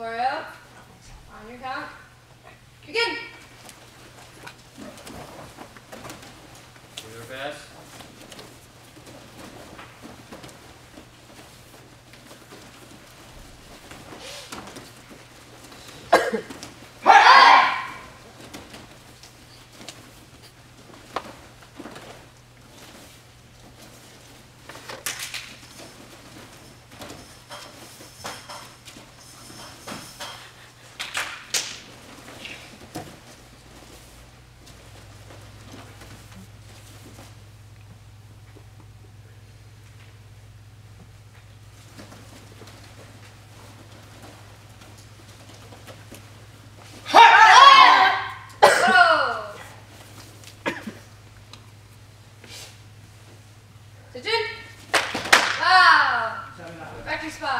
4 0. On your count. Begin. Clear pass.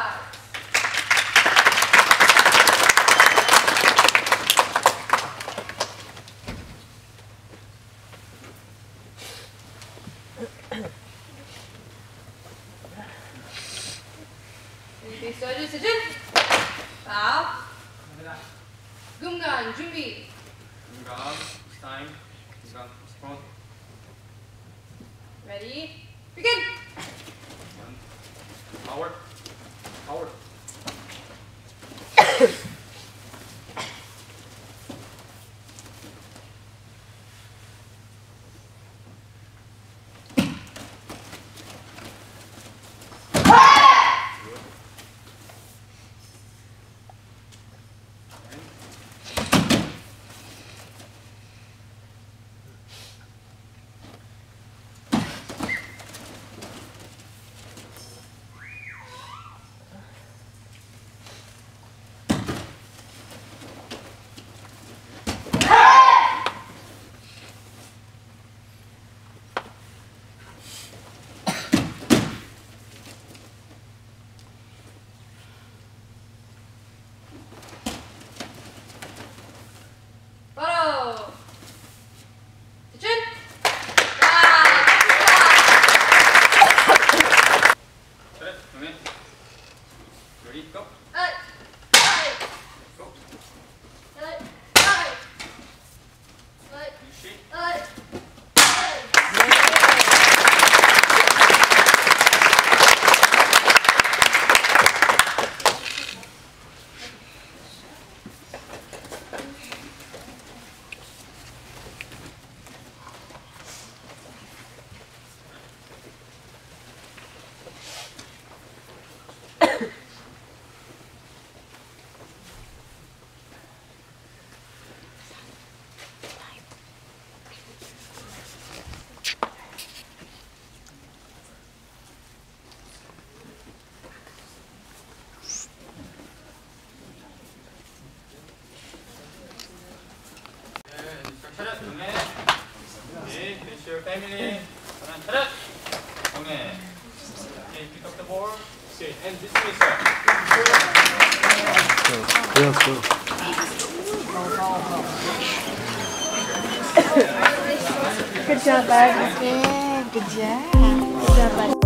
Practice five. 준비 써주 수준. 자, 금간 준비. 중간, 타임, 중간, 스폰, Ready? Begin. 파 워, 아이, Okay. Good job, bud. Good job. Good job, bud.